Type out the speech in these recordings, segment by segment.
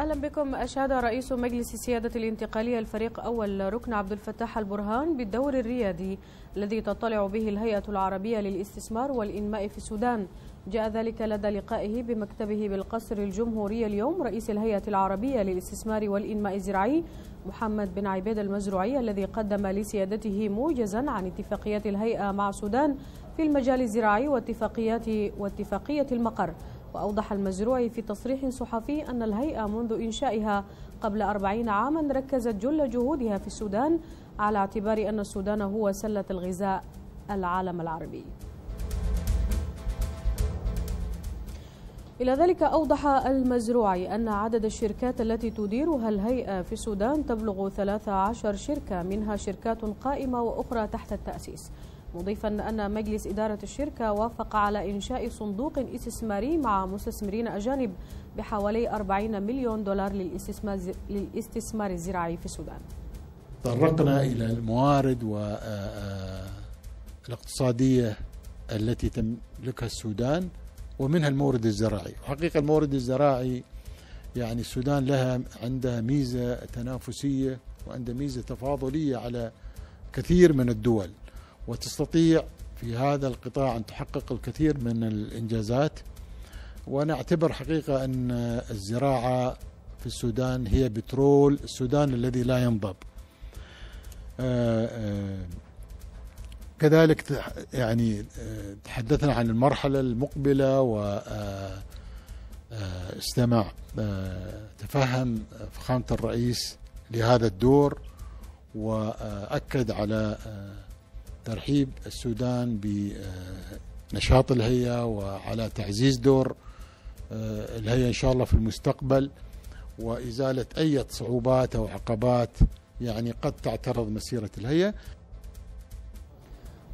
أهلا بكم. أشاد رئيس مجلس السياده الانتقالية الفريق أول ركن عبد الفتاح البرهان بالدور الريادي الذي تطلع به الهيئة العربية للاستثمار والإنماء في السودان. جاء ذلك لدى لقائه بمكتبه بالقصر الجمهوري اليوم رئيس الهيئة العربية للاستثمار والإنماء الزراعي محمد بن عبيد المزروعي الذي قدم لسيادته موجزا عن اتفاقيات الهيئة مع السودان في المجال الزراعي واتفاقيات واتفاقية المقر. وأوضح المزروعي في تصريح صحفي أن الهيئة منذ إنشائها قبل أربعين عاما ركزت جل جهودها في السودان على اعتبار أن السودان هو سلة الغذاء العالم العربي. إلى ذلك أوضح المزروعي أن عدد الشركات التي تديرها الهيئة في السودان تبلغ 13 شركة منها شركات قائمة وأخرى تحت التأسيس. مضيفا أن مجلس إدارة الشركة وافق على إنشاء صندوق استثماري مع مستثمرين أجانب بحوالي 40 مليون دولار للاستثمار, للاستثمار الزراعي في السودان. تطرقنا إلى الموارد والاقتصادية التي تملكها السودان ومنها المورد الزراعي. وحقيقة المورد الزراعي يعني السودان لها عندها ميزة تنافسية وعندها ميزة تفاضلية على كثير من الدول. وتستطيع في هذا القطاع أن تحقق الكثير من الإنجازات. وأنا أعتبر حقيقة أن الزراعة في السودان هي بترول السودان الذي لا ينضب. آه، آه، كذلك يعني آه، تحدثنا عن المرحلة المقبلة و استمع تفهم فخامة الرئيس لهذا الدور. وأكد على ترحيب السودان بنشاط الهيئة وعلى تعزيز دور آه، الهيئة إن شاء الله في المستقبل. وإزالة أي صعوبات أو عقبات يعني قد تعترض مسيرة الهيئة.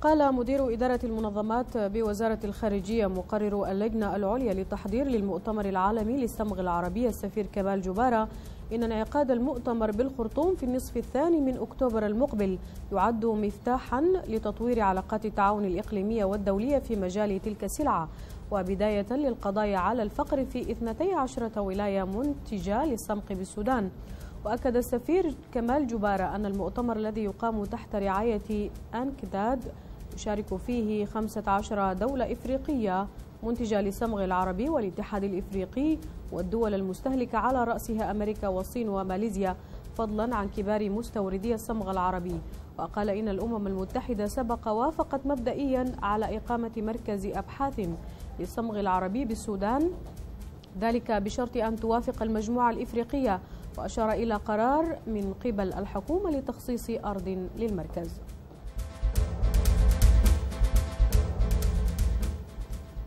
قال مدير إدارة المنظمات بوزارة الخارجية مقرر اللجنة العليا للتحضير للمؤتمر العالمي للصمغ العربي السفير كمال جبارة إن انعقاد المؤتمر بالخرطوم في النصف الثاني من أكتوبر المقبل يعد مفتاحا لتطوير علاقات التعاون الإقليمية والدولية في مجال تلك السلعة وبداية للقضاء على الفقر في 12 ولاية منتجة للصمغ بالسودان. وأكد السفير كمال جبارة أن المؤتمر الذي يقام تحت رعاية أنكداد يشارك فيه 15 دولة إفريقية منتجة للصمغ العربي والاتحاد الإفريقي والدول المستهلكة على رأسها أمريكا والصين وماليزيا فضلا عن كبار مستوردي الصمغ العربي. وقال إن الأمم المتحدة سبق وافقت مبدئيا على إقامة مركز أبحاث للصمغ العربي بالسودان. ذلك بشرط أن توافق المجموعة الإفريقية وأشار إلى قرار من قبل الحكومة لتخصيص أرض للمركز.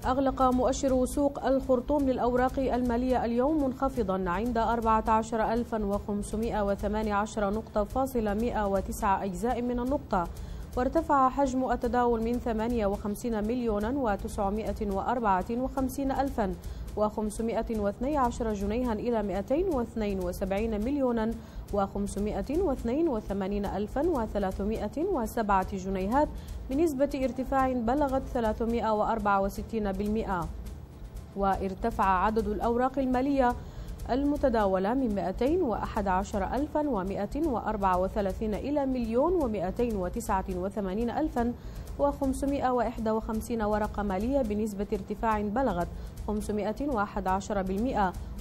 أغلق مؤشر سوق الخرطوم للأوراق المالية اليوم منخفضا عند 14518 نقطة فاصلة 109 أجزاء من النقطة وارتفع حجم التداول من 58 مليون و954 ألفا و512 جنيها إلى 272 مليون و582 ألفا و307 جنيهات بنسبة ارتفاع بلغت 364% وارتفع عدد الأوراق المالية المتداولة من 211134 إلى مليون و289 ألفا و551 ورقة مالية بنسبة ارتفاع بلغت 511%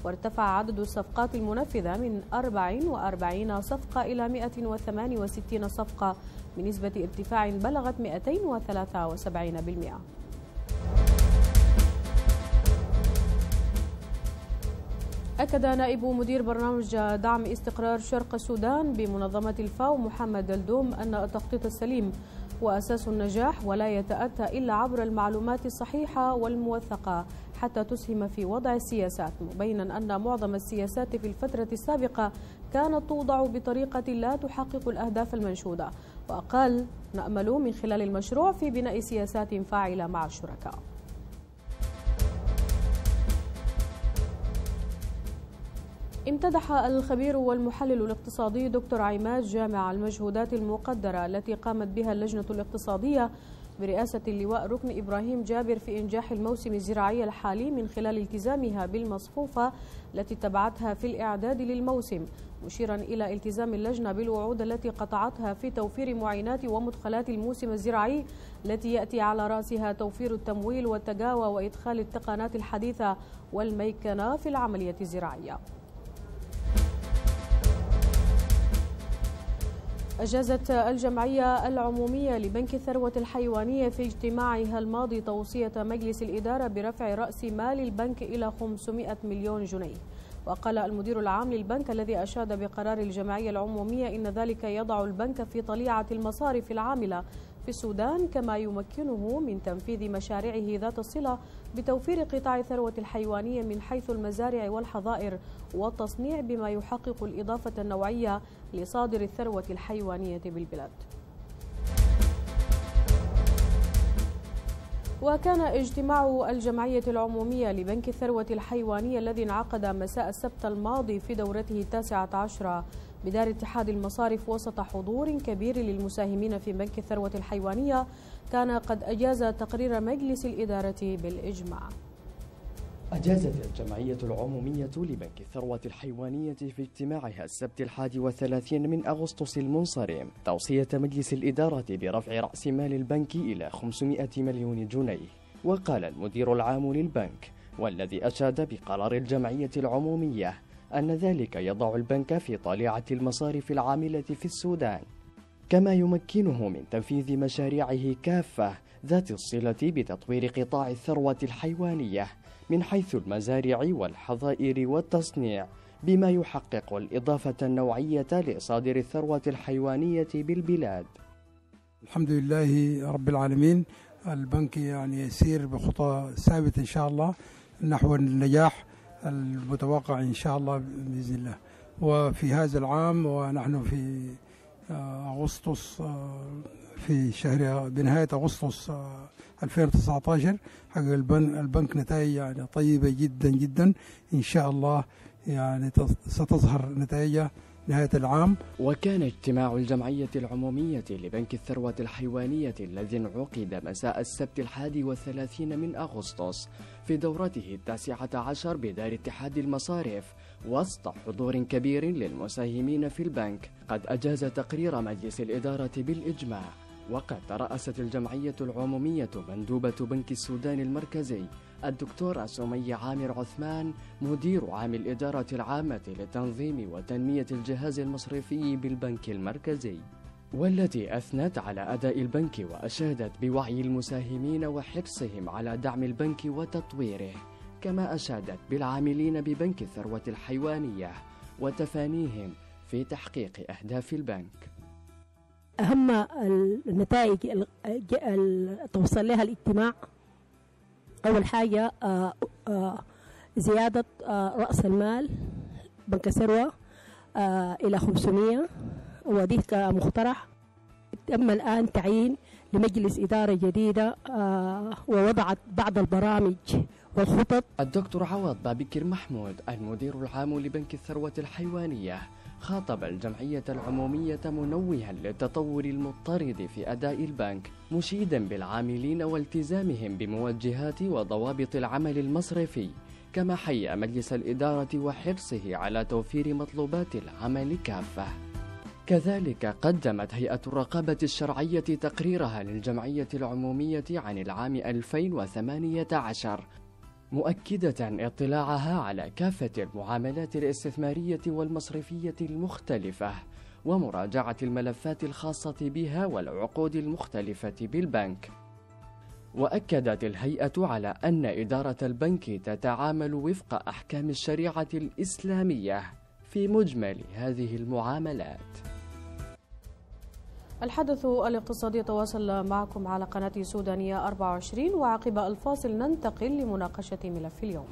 وارتفع عدد الصفقات المنفذة من 44 صفقة إلى 168 صفقة بنسبة ارتفاع بلغت 273% أكد نائب مدير برنامج دعم استقرار شرق السودان بمنظمة الفاو محمد الدوم أن التخطيط السليم وأساس النجاح ولا يتأتى إلا عبر المعلومات الصحيحة والموثقة. حتى تسهم في وضع السياسات مبينا أن معظم السياسات في الفترة السابقة كانت توضع بطريقة لا تحقق الأهداف المنشودة وقال نأمل من خلال المشروع في بناء سياسات فاعلة مع الشركاء. امتدح الخبير والمحلل الاقتصادي دكتور عماد جامع المجهودات المقدرة التي قامت بها اللجنة الاقتصادية برئاسة اللواء ركن إبراهيم جابر في إنجاح الموسم الزراعي الحالي من خلال التزامها بالمصفوفة التي اتبعتها في الإعداد للموسم مشيرا إلى التزام اللجنة بالوعود التي قطعتها في توفير معينات ومدخلات الموسم الزراعي التي يأتي على رأسها توفير التمويل والتقاوى وإدخال التقنات الحديثة والميكنة في العملية الزراعية. أجازت الجمعية العمومية لبنك الثروة الحيوانية في اجتماعها الماضي توصية مجلس الإدارة برفع رأس مال البنك إلى 500 مليون جنيه. وقال المدير العام للبنك الذي أشاد بقرار الجمعية العمومية إن ذلك يضع البنك في طليعة المصارف العاملة في السودان كما يمكنه من تنفيذ مشاريعه ذات الصلة بتوفير قطاع الثروة الحيوانية من حيث المزارع والحظائر والتصنيع بما يحقق الإضافة النوعية لصادر الثروة الحيوانية بالبلاد. وكان اجتماع الجمعية العمومية لبنك الثروة الحيوانية الذي انعقد مساء السبت الماضي في دورته التاسعة عشرة بدار اتحاد المصارف وسط حضور كبير للمساهمين في بنك الثروة الحيوانية كان قد أجاز تقرير مجلس الإدارة بالإجماع. أجازت الجمعية العمومية لبنك الثروة الحيوانية في اجتماعها السبت الحادي والثلاثين من أغسطس المنصرم. توصية مجلس الإدارة برفع رأس مال البنك إلى 500 مليون جنيه. وقال المدير العام للبنك والذي أشاد بقرار الجمعية العمومية أن ذلك يضع البنك في طليعة المصارف العاملة في السودان. كما يمكنه من تنفيذ مشاريعه كافة ذات الصلة بتطوير قطاع الثروة الحيوانية من حيث المزارع والحظائر والتصنيع بما يحقق الإضافة النوعية لصادر الثروة الحيوانية بالبلاد. الحمد لله رب العالمين. البنك يعني يسير بخطى ثابتة إن شاء الله نحو النجاح المتوقع إن شاء الله بإذن الله. وفي هذا العام ونحن في أغسطس في شهر بنهاية أغسطس 2019 حق البنك, البنك نتائج يعني طيبة جدا جدا. إن شاء الله يعني ستظهر نتائجها نهاية العام. وكان اجتماع الجمعية العمومية لبنك الثروة الحيوانية الذي انعقد مساء السبت الحادي والثلاثين من أغسطس في دورته التاسعة عشر بدار اتحاد المصارف. وسط حضور كبير للمساهمين في البنك. قد أجاز تقرير مجلس الإدارة بالإجماع. وقد ترأست الجمعية العمومية مندوبة بنك السودان المركزي. الدكتورة سمية عامر عثمان مدير عام الإدارة العامة لتنظيم وتنمية الجهاز المصرفي بالبنك المركزي. والتي أثنت على أداء البنك وأشادت بوعي المساهمين وحرصهم على دعم البنك وتطويره. كما أشادت بالعاملين ببنك الثروة الحيوانية وتفانيهم في تحقيق أهداف البنك. أهم النتائج توصل لها الاجتماع. أول حاجة زيادة رأس المال بنك الثروة إلى 500 ودي كمقترح تم الآن تعيين لمجلس إدارة جديدة ووضعت بعض البرامج والخطط؟ الدكتور عوض بابكر محمود المدير العام لبنك الثروة الحيوانية خاطب الجمعية العمومية منوها للتطور المضطرد في أداء البنك مشيدا بالعاملين والتزامهم بموجهات وضوابط العمل المصرفي كما حيا مجلس الإدارة وحرصه على توفير مطلوبات العمل كافة. كذلك قدمت هيئة الرقابة الشرعية تقريرها للجمعية العمومية عن العام 2018 مؤكدة اطلاعها على كافة المعاملات الاستثمارية والمصرفية المختلفة ومراجعة الملفات الخاصة بها والعقود المختلفة بالبنك. وأكدت الهيئة على أن إدارة البنك تتعامل وفق أحكام الشريعة الإسلامية في مجمل هذه المعاملات. الحدث الاقتصادي يتواصل معكم على قناة سودانية 24 وعقب الفاصل ننتقل لمناقشة ملف اليوم.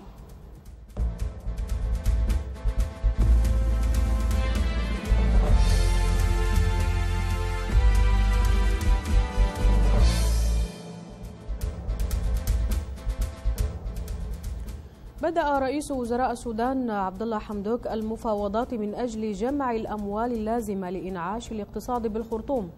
بدأ رئيس وزراء السودان عبد الله حمدوك المفاوضات من أجل جمع الأموال اللازمة لإنعاش الاقتصاد بالخرطوم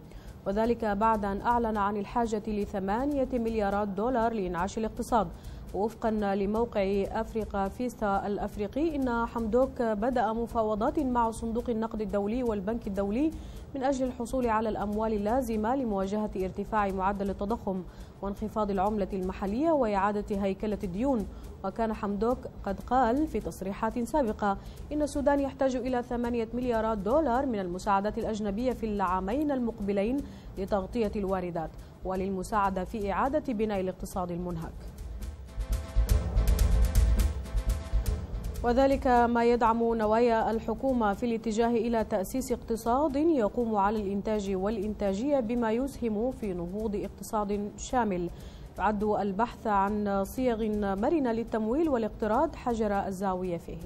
وذلك بعد أن أعلن عن الحاجة لثمانية مليارات دولار لإنعاش الاقتصاد. وفقا لموقع أفريقا فيستا الأفريقي إن حمدوك بدأ مفاوضات مع صندوق النقد الدولي والبنك الدولي من أجل الحصول على الأموال اللازمة لمواجهة ارتفاع معدل التضخم وانخفاض العملة المحلية وإعادة هيكلة الديون. وكان حمدوك قد قال في تصريحات سابقة إن السودان يحتاج إلى ثمانية مليارات دولار من المساعدات الأجنبية في العامين المقبلين لتغطية الواردات وللمساعدة في إعادة بناء الاقتصاد المنهك. وذلك ما يدعم نوايا الحكومة في الاتجاه إلى تأسيس اقتصاد يقوم على الإنتاج والإنتاجية بما يسهم في نهوض اقتصاد شامل. يعد البحث عن صيغ مرنة للتمويل والاقتراض حجر الزاوية فيه.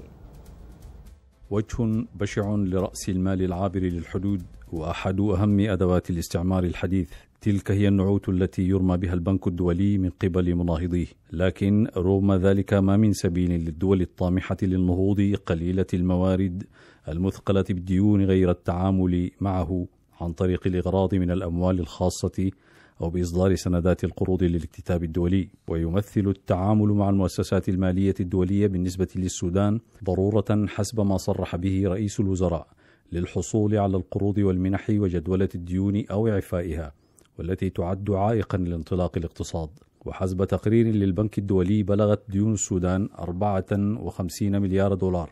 وجه بشع لرأس المال العابر للحدود وأحد أهم أدوات الاستعمار الحديث. تلك هي النعوت التي يرمى بها البنك الدولي من قبل مناهضيه. لكن رغم ذلك ما من سبيل للدول الطامحة للنهوض قليلة الموارد المثقلة بالديون غير التعامل معه عن طريق الإغراض من الأموال الخاصة أو بإصدار سندات القروض للاكتتاب الدولي. ويمثل التعامل مع المؤسسات المالية الدولية بالنسبة للسودان ضرورة حسب ما صرح به رئيس الوزراء للحصول على القروض والمنح وجدولة الديون أو إعفائها. والتي تعد عائقا لانطلاق الاقتصاد. وحسب تقرير للبنك الدولي بلغت ديون السودان 54 مليار دولار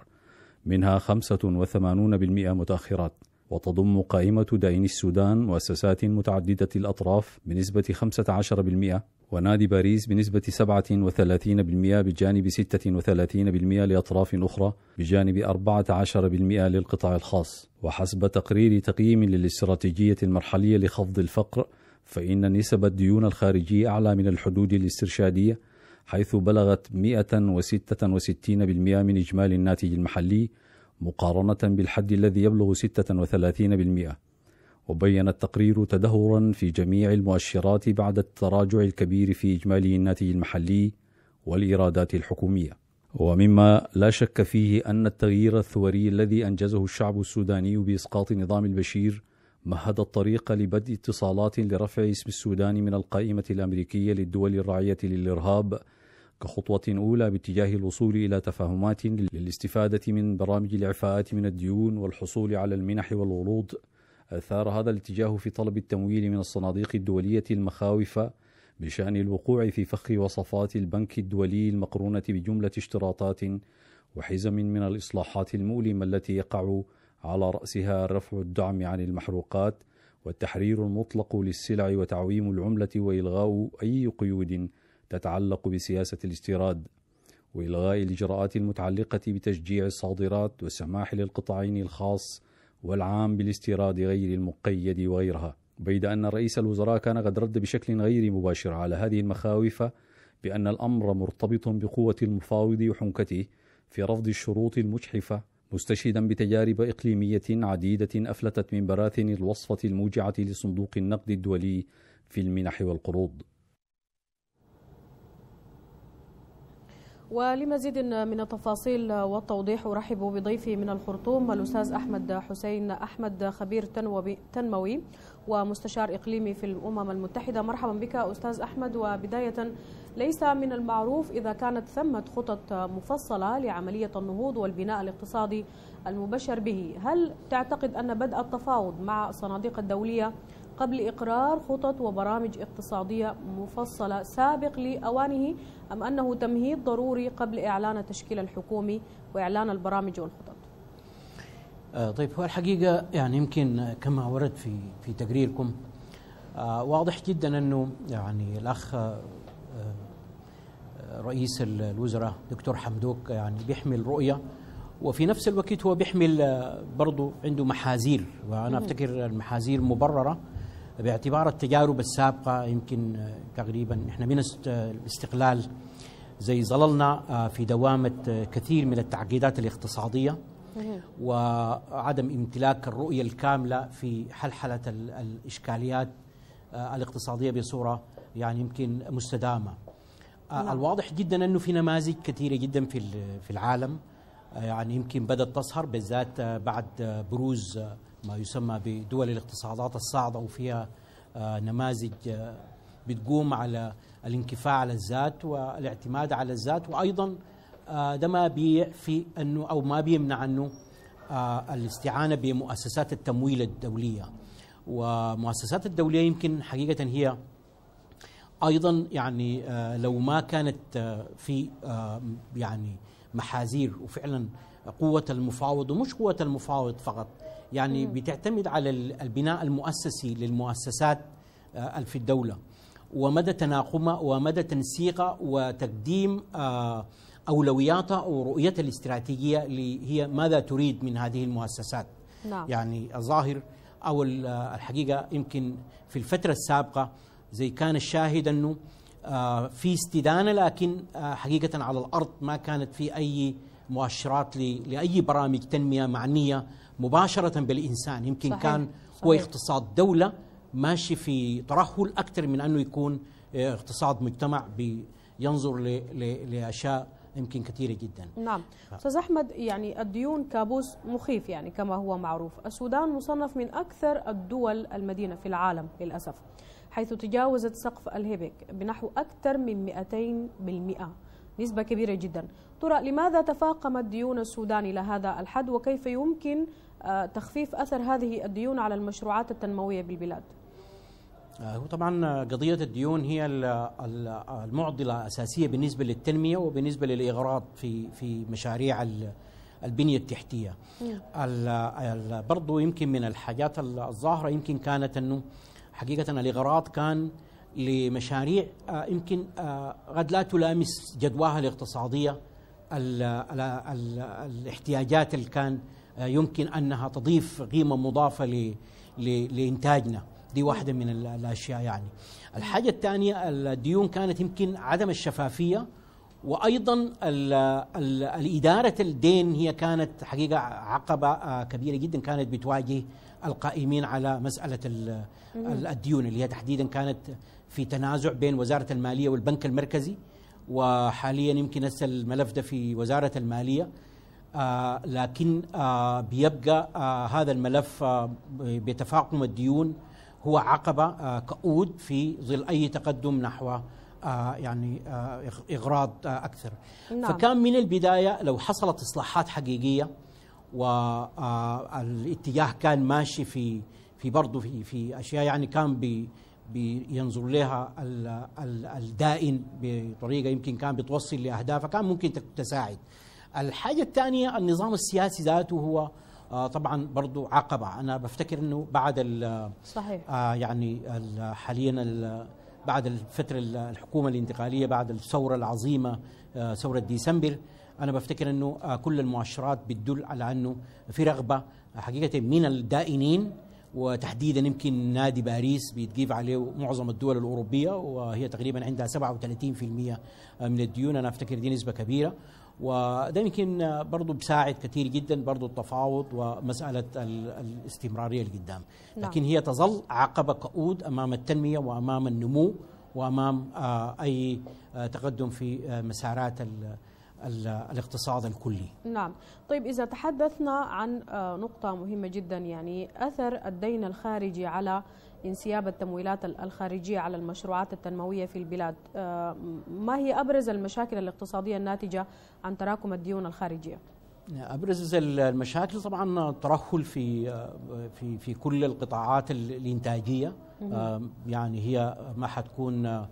منها 85% متأخرات. وتضم قائمة دائن السودان مؤسسات متعددة الأطراف بنسبة 15% ونادي باريس بنسبة 37% بجانب 36% لأطراف أخرى بجانب 14% للقطاع الخاص. وحسب تقرير تقييم للاستراتيجية المرحلية لخفض الفقر فإن نسب الديون الخارجية أعلى من الحدود الاسترشادية حيث بلغت 166% من إجمالي الناتج المحلي مقارنة بالحد الذي يبلغ 36% وبين التقرير تدهورا في جميع المؤشرات بعد التراجع الكبير في إجمالي الناتج المحلي والإيرادات الحكومية. ومما لا شك فيه أن التغيير الثوري الذي أنجزه الشعب السوداني بإسقاط نظام البشير مهد الطريق لبدء اتصالات لرفع اسم السودان من القائمة الأمريكية للدول الراعية للإرهاب كخطوة أولى باتجاه الوصول إلى تفاهمات للاستفادة من برامج الإعفاءات من الديون والحصول على المنح والقروض أثار هذا الاتجاه في طلب التمويل من الصناديق الدولية المخاوف بشأن الوقوع في فخ وصفات البنك الدولي المقرونة بجملة اشتراطات وحزم من الإصلاحات المؤلمة التي يقع على رأسها رفع الدعم عن المحروقات والتحرير المطلق للسلع وتعويم العملة وإلغاء أي قيود تتعلق بسياسة الاستيراد وإلغاء الإجراءات المتعلقة بتشجيع الصادرات والسماح للقطاعين الخاص والعام بالاستيراد غير المقيد وغيرها. بيد أن رئيس الوزراء كان قد رد بشكل غير مباشر على هذه المخاوف بأن الأمر مرتبط بقوة المفاوض وحنكته في رفض الشروط المجحفة مستشهدا بتجارب إقليمية عديدة أفلتت من براثن الوصفة الموجعة لصندوق النقد الدولي في المنح والقروض. ولمزيد من التفاصيل والتوضيح أرحب بضيفي من الخرطوم الأستاذ أحمد حسين أحمد خبير تنموي ومستشار إقليمي في الأمم المتحدة. مرحبا بك أستاذ أحمد. وبداية ليس من المعروف إذا كانت ثمة خطط مفصلة لعملية النهوض والبناء الاقتصادي المبشر به. هل تعتقد أن بدء التفاوض مع الصناديق الدولية قبل إقرار خطط وبرامج اقتصادية مفصلة سابق لأوانه أم أنه تمهيد ضروري قبل إعلان التشكيل الحكومي وإعلان البرامج والخطط؟ آه طيب هو الحقيقة يعني يمكن كما ورد في في تقريركم آه واضح جدا أنه يعني الأخ آه رئيس الوزراء دكتور حمدوك يعني بيحمل رؤية وفي نفس الوقت هو بيحمل برضه عنده محاذير وأنا أفتكر المحاذير مبررة باعتبار التجارب السابقة يمكن تقريبا إحنا من الاستقلال زي ظللنا في دوامة كثير من التعقيدات الاقتصادية وعدم امتلاك الرؤية الكاملة في حلحلة الإشكاليات الاقتصادية بصورة يعني يمكن مستدامة. الواضح جدا أنه في نماذج كثيرة جدا في في العالم يعني يمكن بدأت تظهر بالذات بعد بروز ما يسمى بدول الاقتصادات الصاعدة وفيها آه، نماذج آه، بتقوم على الانكفاء على الذات والاعتماد على الذات وأيضا آه، ده ما بيعفي أنه أو ما بيمنع أنه آه، الاستعانة بمؤسسات التمويل الدولية. ومؤسسات الدولية يمكن حقيقة هي أيضا يعني لو ما كانت في يعني محاذير وفعلا قوة المفاوض ومش قوة المفاوض فقط يعني بتعتمد على ال- البناء المؤسسي للمؤسسات آه، في الدولة. ومدى تناغمها ومدى تنسيقها وتقديم آه، اولوياتها ورؤيتها الاستراتيجية اللي هي ماذا تريد من هذه المؤسسات. نعم. يعني الظاهر أو ال- الحقيقة يمكن في الفترة السابقة زي كان الشاهد آه، في استدانة لكن آه، حقيقة على الأرض ما كانت في أي مؤشرات ل- لأي برامج تنمية معنية مباشرة بالإنسان. يمكن صحيح، كان هو صحيح. اقتصاد دولة ماشي في ترهل أكثر من أنه يكون آه، اقتصاد مجتمع بينظر ل- ل- لأشياء يمكن كثيرة جدا. نعم. أستاذ أحمد يعني الديون كابوس مخيف يعني كما هو معروف. السودان مصنف من أكثر الدول المدينة في العالم للأسف حيث تجاوزت سقف الهيبك بنحو أكثر من 200% نسبة كبيرة جدا. ترى لماذا تفاقمت ديون السودان إلى هذا الحد؟ وكيف يمكن آه، تخفيف أثر هذه الديون على المشروعات التنموية بالبلاد؟ آه، هو طبعا قضية الديون هي ال- ال- المعضلة الأساسية بالنسبة للتنمية وبالنسبة للإغراض في في مشاريع ال- البنية التحتية. ال- ال- برضو يمكن من الحاجات ال- الظاهرة يمكن كانت أنه حقيقة الإغراض كان لمشاريع آه، يمكن آه، قد لا تلامس جدواها الاقتصادية ال ال ال الاحتياجات اللي كان آه، يمكن أنها تضيف قيمة مضافة ل ل لإنتاجنا. دي واحدة من ال- الأشياء يعني. الحاجة الثانية الديون كانت يمكن عدم الشفافية وأيضا ال ال الإدارة الدين هي كانت حقيقة عقبة كبيرة جدا كانت بتواجه القائمين على مسألة ال- ال- الديون اللي هي تحديدا كانت في تنازع بين وزارة المالية والبنك المركزي وحاليا يمكن هسه الملف ده في وزارة المالية آه لكن آه بيبقى آه هذا الملف آه بتفاقم الديون هو عقبة آه كؤود في ظل أي تقدم نحو آه يعني إغراض أكثر نعم. فكان من البداية لو حصلت إصلاحات حقيقية والاتجاه كان ماشي في في برضه في في أشياء يعني كان بي بينظر لها ال- ال- الدائن بطريقة يمكن كان بتوصل لأهدافها كان ممكن تساعد. الحاجة الثانية النظام السياسي ذاته هو آه، طبعا برضه عقبة أنا بفتكر إنه بعد ال- صحيح آه يعني ال- حاليا ال- بعد الفترة ال- الحكومة الانتقالية بعد الثورة العظيمة آه، ثورة ديسمبر أنا بفتكر آه، كل المؤشرات بتدل على أنه في رغبة حقيقة من الدائنين وتحديدا يمكن نادي باريس بيتجيب عليه معظم الدول الأوروبية وهي تقريبا عندها 37% من الديون. أنا أفتكر دي نسبة كبيرة. وده يمكن برضه بيساعد كثير جدا برضه التفاوض ومسألة ال- الاستمرارية لقدام نعم. لكن هي تظل عقبة كؤود أمام التنمية وأمام النمو وأمام آه، أي آه، تقدم في آه، مسارات الاقتصاد الكلي. نعم. طيب إذا تحدثنا عن آه، نقطة مهمة جدا يعني أثر الدين الخارجي على انسياب التمويلات ال- الخارجية على المشروعات التنموية في البلاد. آه، ما هي أبرز المشاكل الاقتصادية الناتجة عن تراكم الديون الخارجية؟ أبرز المشاكل طبعا الترهل في في في كل القطاعات ال- الإنتاجية. آه، يعني هي ما حتكون آه،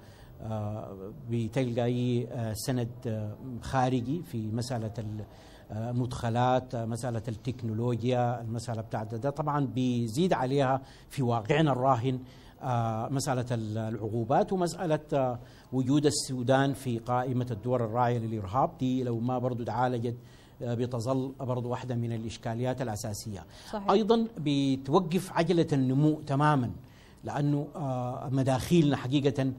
بتلقى آه، سند آه، خارجي في مسألة ال- آه، المدخلات مسألة التكنولوجيا المسألة بتاعت ده. طبعا بيزيد عليها في واقعنا الراهن مسألة ال- العقوبات ومسألة آه، وجود السودان في قائمة الدول الراعية للإرهاب. دي لو ما برضو تعالجت بتظل برضو واحدة من الإشكاليات الأساسية. صحيح. أيضا بتوقف عجلة النمو تماما لأنه مداخيلنا حقيقة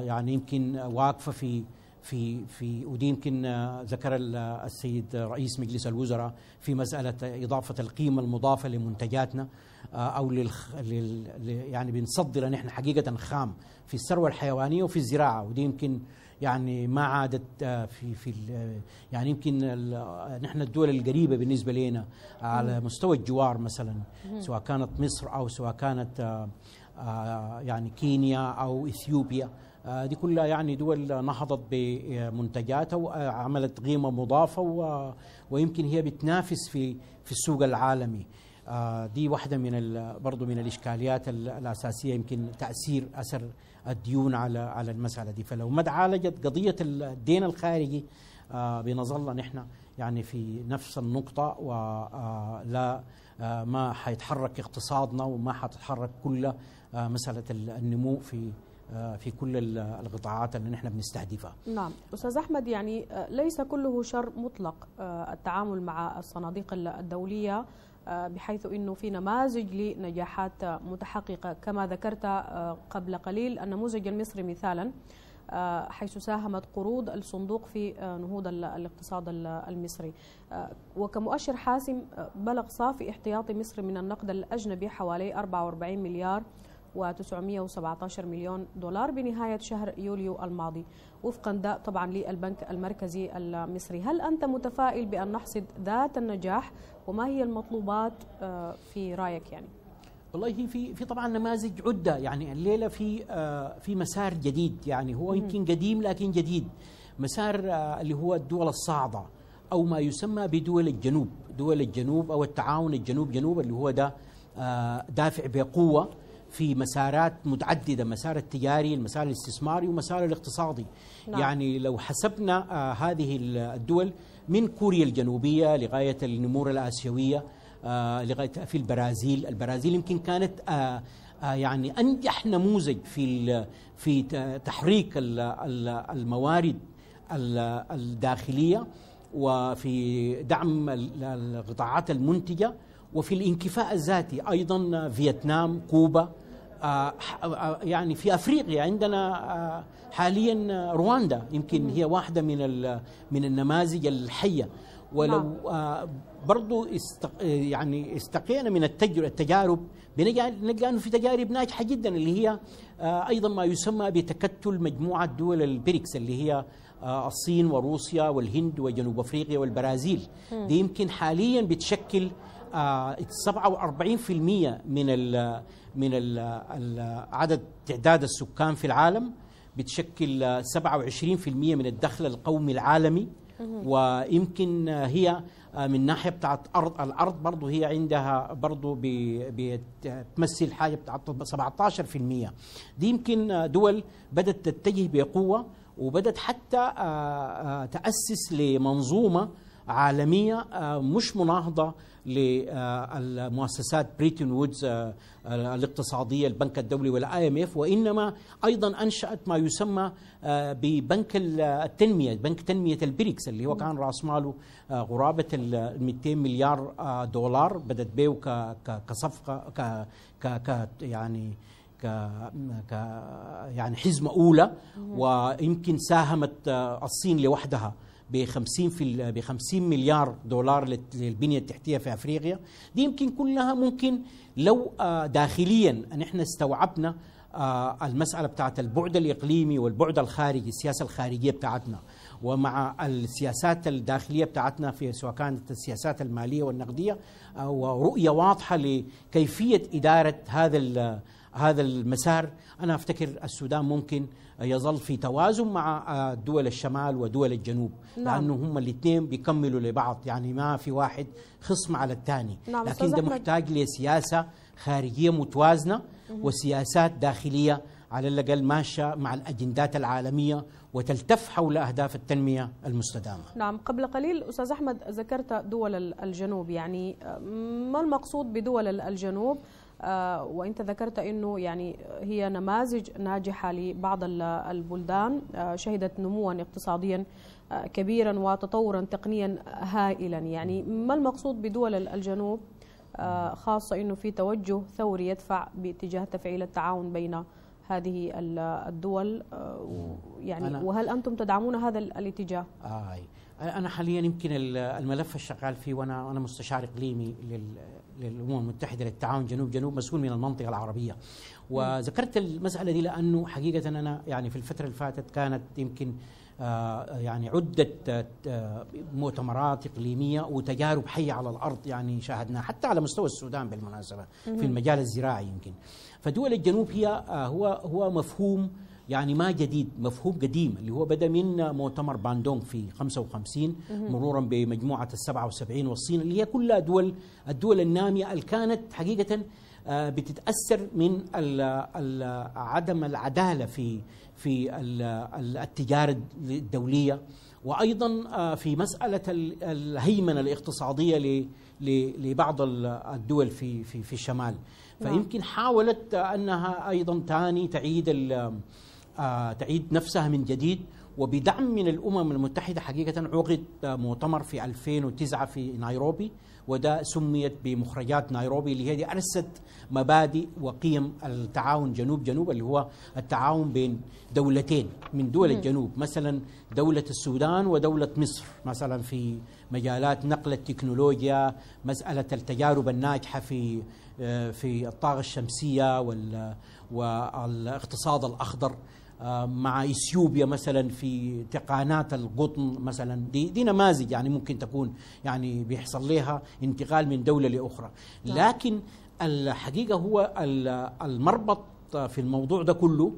يعني يمكن واقفة في في في ودي يمكن آه، ذكر ال- السيد رئيس مجلس الوزراء في مسألة إضافة القيمة المضافة لمنتجاتنا آه، للخ لل يعني بنصدر نحن حقيقة خام في الثروة الحيوانية وفي الزراعة. ودي يمكن يعني ما عادت آه، في في يعني يمكن نحن الدول القريبة بالنسبة لنا على مستوى الجوار مثلا سواء كانت مصر أو سواء كانت آه، آه، يعني كينيا أو إثيوبيا. آه، دي كلها يعني دول نهضت بمنتجاتها وعملت قيمة مضافة و- ويمكن هي بتنافس في في السوق العالمي. آه، دي واحدة من برضو من الإشكاليات ال- الأساسية يمكن تأثير أثر الديون على على المسألة دي. فلو ما تعالجت قضية الدين الخارجي آه، بنظل نحن يعني في نفس النقطة ولا ما حيتحرك اقتصادنا وما حتتحرك كل آه، ال- النمو في آه، في كل ال- القطاعات اللي نحن بنستهدفها. نعم. أستاذ أحمد يعني آه، ليس كله شر مطلق آه، التعامل مع الصناديق ال- الدولية آه، بحيث أنه في نماذج لنجاحات آه، متحققة. كما ذكرت آه، قبل قليل النموذج المصري مثالا آه، حيث ساهمت قروض الصندوق في آه، نهوض ال- الاقتصاد ال- المصري. آه، وكمؤشر حاسم آه، بلغ صافي احتياطي مصر من النقد الأجنبي حوالي 44 مليار و917 مليون دولار بنهاية شهر يوليو الماضي. وفقا ده طبعا للبنك المركزي المصري. هل أنت متفائل بأن نحصد ذات النجاح؟ وما هي المطلوبات آه، في رأيك يعني؟ والله هي في في طبعا نماذج عدة يعني الليلة في آه، في مسار جديد يعني هو يمكن قديم لكن جديد. مسار آه، اللي هو الدول الصاعدة أو ما يسمى بدول الجنوب دول الجنوب أو التعاون الجنوب جنوب اللي هو ده آه، دافع بقوة في مسارات متعددة مسار التجاري المسار الاستثماري ومسار الاقتصادي. نعم. يعني لو حسبنا هذه الدول من كوريا الجنوبية لغاية النمور الآسيوية لغاية في البرازيل، البرازيل يمكن كانت آه، آه، يعني أنجح نموذج في في تحريك ال- ال- الموارد ال- الداخلية وفي دعم ال- القطاعات المنتجة وفي الانكفاء الذاتي. أيضا فيتنام كوبا آه، آه، يعني في أفريقيا عندنا آه، حاليا رواندا يمكن هي واحدة من من النماذج الحية. ولو نعم. آه، برضو است يعني استقينا من التجر التجارب. بنلقى نلقى أنه في تجارب ناجحة جدا اللي هي آه، أيضا ما يسمى بتكتل مجموعة دول البريكس اللي هي آه، الصين وروسيا والهند وجنوب أفريقيا والبرازيل. دي يمكن حاليا بتشكل آه، 47% من ال من ال عدد تعداد السكان في العالم. بتشكل آه، 27% من الدخل القومي العالمي. ويمكن هي آه، من ناحية بتاعت أرض الأرض برضه هي عندها برضه بتمثل حاجة بتاعت 17% دي يمكن آه، دول بدأت تتجه بقوة وبدأت حتى آه، تأسس لمنظومة عالمية مش مناهضة للمؤسسات بريتون وودز آه، آه، الاقتصادية البنك الدولي وال IMF وإنما أيضا أنشأت ما يسمى آه، ببنك ال- التنمية بنك تنمية البريكس اللي هو كان رأس ماله قرابه ال 200 مليار دولار بدت بيه ك- ك- كصفقة ك يعني ك ك يعني حزمة أولى ويمكن ساهمت الصين لوحدها. ب 50 في ب 50 مليار دولار لل- للبنية التحتية في أفريقيا. دي يمكن كلها ممكن لو آه، داخليا إحنا استوعبنا آه، المسألة بتاعت البعد الإقليمي والبعد الخارجي السياسة الخارجية بتاعتنا. ومع السياسات الداخلية بتاعتنا في سواء كانت السياسات المالية والنقدية آه، ورؤية واضحة لكيفية إدارة هذا هذا المسار. أنا أفتكر السودان ممكن يظل في توازن مع آه، دول الشمال ودول الجنوب نعم. لأنه هم الاثنين بيكملوا لبعض. يعني ما في واحد خصم على الثاني. نعم، لكن ده. محتاج لسياسة خارجية متوازنة وسياسات داخلية على الأقل ماشية مع الأجندات العالمية وتلتف حول أهداف التنمية المستدامة. نعم قبل قليل أستاذ أحمد ذكرت دول ال- الجنوب. يعني آه، ما المقصود بدول ال- الجنوب؟ آه، وأنت ذكرت أنه يعني هي نماذج ناجحة لبعض ال- البلدان آه، شهدت نموا اقتصاديا آه، كبيرا وتطورا تقنيا هائلا. يعني ما المقصود بدول ال- الجنوب؟ آه، خاصة أنه في توجه ثوري يدفع باتجاه تفعيل التعاون بين هذه ال- الدول آه، يعني وهل أنتم تدعمون هذا ال- الاتجاه؟ آي. أنا حاليا يمكن ال- الملف الشغال فيه وأنا أنا مستشار إقليمي لل- للأمم المتحدة للتعاون جنوب جنوب مسؤول من المنطقة العربية. وذكرت المسألة دي لأنه حقيقة أنا يعني في الفترة اللي فاتت كانت يمكن آه، يعني عدة آه، مؤتمرات إقليمية وتجارب حية على الأرض يعني شاهدناها حتى على مستوى السودان بالمناسبة في المجال الزراعي يمكن. فدول الجنوب هي آه، هو هو مفهوم يعني ما جديد مفهوم قديم اللي هو بدأ من مؤتمر باندونغ في 55 مرورا بمجموعة ال 77 والصين اللي هي كلها دول الدول النامية اللي كانت حقيقة آه، بتتأثر من عدم العدالة في في ال- ال- التجارة الدولية. وأيضا آه، في مسألة ال- الهيمنة الاقتصادية لبعض ال- الدول في في في الشمال. فيمكن حاولت أنها أيضا ثاني تعيد آه، تعيد نفسها من جديد وبدعم من الأمم المتحدة حقيقة عقد آه، مؤتمر في 2009 في نيروبي وده سميت بمخرجات نيروبي اللي هي دي أرست مبادئ وقيم التعاون جنوب جنوب اللي هو التعاون بين دولتين من دول الجنوب مثلا دولة السودان ودولة مصر مثلا في مجالات نقل التكنولوجيا مسألة التجارب الناجحة في آه، في الطاقة الشمسية وال والاقتصاد الأخضر. آه، مع إثيوبيا مثلا في تقانات القطن مثلا. دي دي نماذج يعني ممكن تكون يعني بيحصل لها انتقال من دولة لأخرى. لكن الحقيقة هو ال- المربط في الموضوع ده كله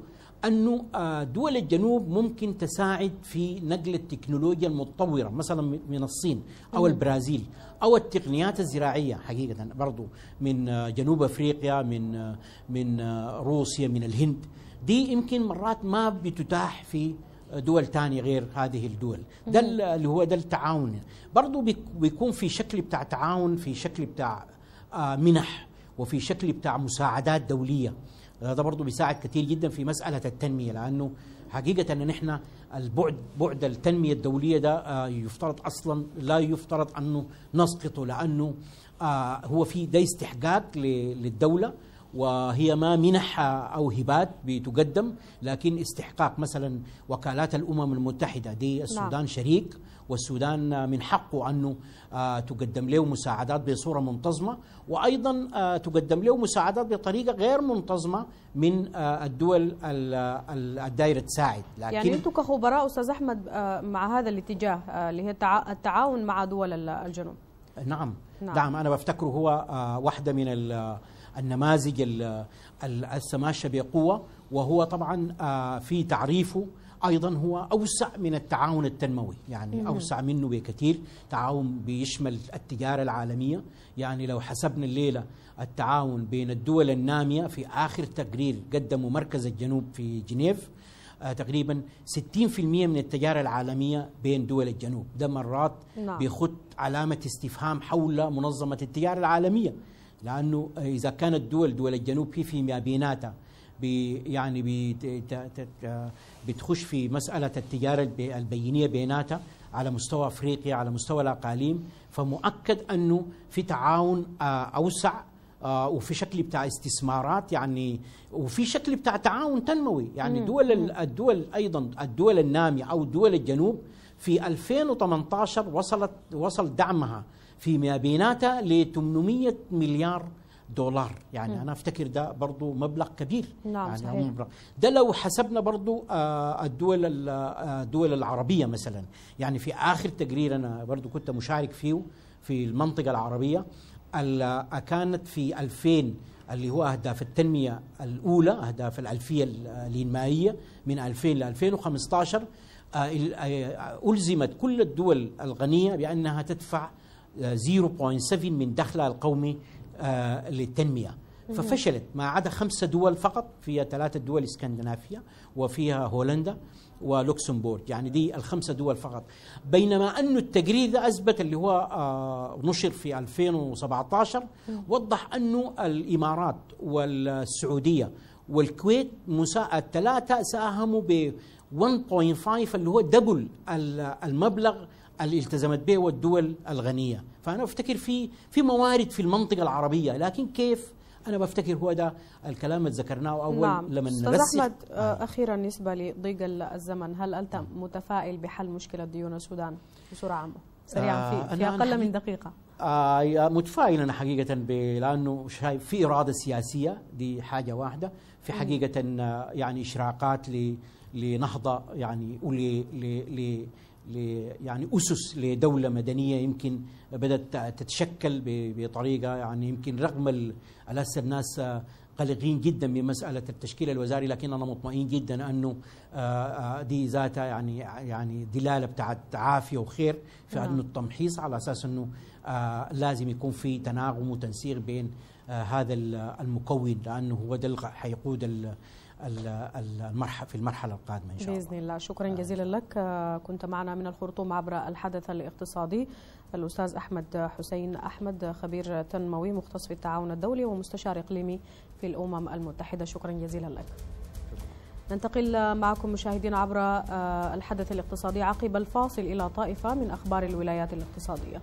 أنه آه، دول الجنوب ممكن تساعد في نقل التكنولوجيا المتطورة مثلا من الصين أو البرازيل أو التقنيات الزراعية حقيقه برضو من آه، جنوب أفريقيا من آه، من آه، روسيا من الهند. دي يمكن مرات ما بتتاح في دول تانية غير هذه الدول. ده اللي هو ده التعاون. برضو بيك- بيكون في شكل بتاع تعاون في شكل بتاع آه، منح وفي شكل بتاع مساعدات دولية. هذا برضو بيساعد كثير جدا في مسألة التنمية لأنه حقيقة أن نحن البعد بعد التنمية الدولية ده آه، يفترض أصلا لا يفترض أنه نسقطه لأنه آه، هو في ده استحقاق للدولة. وهي ما منح أو هبات بتقدم لكن استحقاق مثلا وكالات الأمم المتحدة دي السودان نعم. شريك والسودان من حقه أنه آه، تقدم له مساعدات بصورة منتظمة وأيضا آه، تقدم له مساعدات بطريقة غير منتظمة من آه، الدول ال- ال- الدايره تساعد لكن يعني أنتم كخبراء أستاذ أحمد آه، مع هذا الاتجاه اللي هي التع- التعاون مع دول ال- الجنوب نعم نعم. نعم, أنا بفتكره هو واحدة من ال- النماذج ال- ال- السماشة بقوة وهو طبعا آه، في تعريفه أيضا هو أوسع من التعاون التنموي يعني أوسع منه بكثير تعاون بيشمل التجارة العالمية. يعني لو حسبنا الليلة التعاون بين الدول النامية في آخر تقرير قدمه مركز الجنوب في جنيف آه، تقريبا 60% من التجارة العالمية بين دول الجنوب. ده مرات نعم. بيخط علامة استفهام حول منظمة التجارة العالمية. لأنه إذا كانت دول دول الجنوب هي فيما بيناتها بي يعني بي بتخش في مسألة التجارة الب- البينية بيناتها على مستوى أفريقيا على مستوى الأقاليم. فمؤكد أنه في تعاون آه، أوسع آه، وفي شكل بتاع استثمارات يعني وفي شكل بتاع تعاون تنموي. يعني دول ال- الدول أيضا الدول الناميه أو دول الجنوب في 2018 وصلت وصل دعمها. فيما بيناتها ل 800 مليار دولار. يعني أنا أفتكر ده برضو مبلغ كبير. نعم، يعني صحيح. مبلغ. ده لو حسبنا برضو آه، الدول ال- آه، الدول العربية مثلا. يعني في آخر تقرير أنا برضو كنت مشارك فيه في المنطقة العربية ال- كانت في 2000 اللي هو أهداف التنمية الأولى أهداف الألفية ال- الانمائيه من 2000 ل 2015 آه، ال- آه، ألزمت كل الدول الغنية بأنها تدفع 0.7 من دخلها القومي آه، للتنمية. ففشلت. ما عدا خمسة دول فقط فيها ثلاثة دول اسكندنافية وفيها هولندا ولوكسمبورغ. يعني دي الخمسة دول فقط. بينما أن التقرير ده أثبت اللي هو آه، نشر في 2017 وضح أنه الإمارات والسعودية والكويت. الثلاثة ساهموا ب 1.5 اللي هو دبل ال- المبلغ اللي التزمت به والدول الغنية. فأنا أفتكر في في موارد في المنطقة العربية لكن كيف؟ أنا بفتكر هو ده الكلام اللي ذكرناه أول نعم. لما أستاذ أحمد آه، أخيرا بالنسبة لضيق ال- الزمن هل أنت متفائل بحل مشكلة ديون السودان بصورة عامة؟ سريعا آه، في, في أنا- أنا أقل من دقيقة. آه متفائل أنا حقيقة لأنه شايف في إرادة سياسية دي حاجة واحدة. في حقيقة يعني إشراقات لنهضة يعني ول ل يعني أسس لدولة مدنية يمكن بدأت تتشكل بطريقة يعني يمكن رغم هسه الناس قلقين جدا بمساله التشكيل الوزاري لكن أنا مطمئن جدا أنه دي ذاتها يعني يعني دلالة بتاعت عافية وخير في انه التمحيص على أساس أنه لازم يكون في تناغم وتنسيق بين هذا المكون لأنه هو ده اللي حيقود المرحله في المرحلة القادمة إن شاء الله بإذن الله. شكرا جزيلا لك. كنت معنا من الخرطوم عبر الحدث الاقتصادي الأستاذ أحمد حسين أحمد خبير تنموي مختص في التعاون الدولي ومستشار إقليمي في الأمم المتحدة. شكرا جزيلا لك. ننتقل معكم مشاهدينا عبر الحدث الاقتصادي عقب الفاصل إلى طائفة من أخبار الولايات الاقتصادية.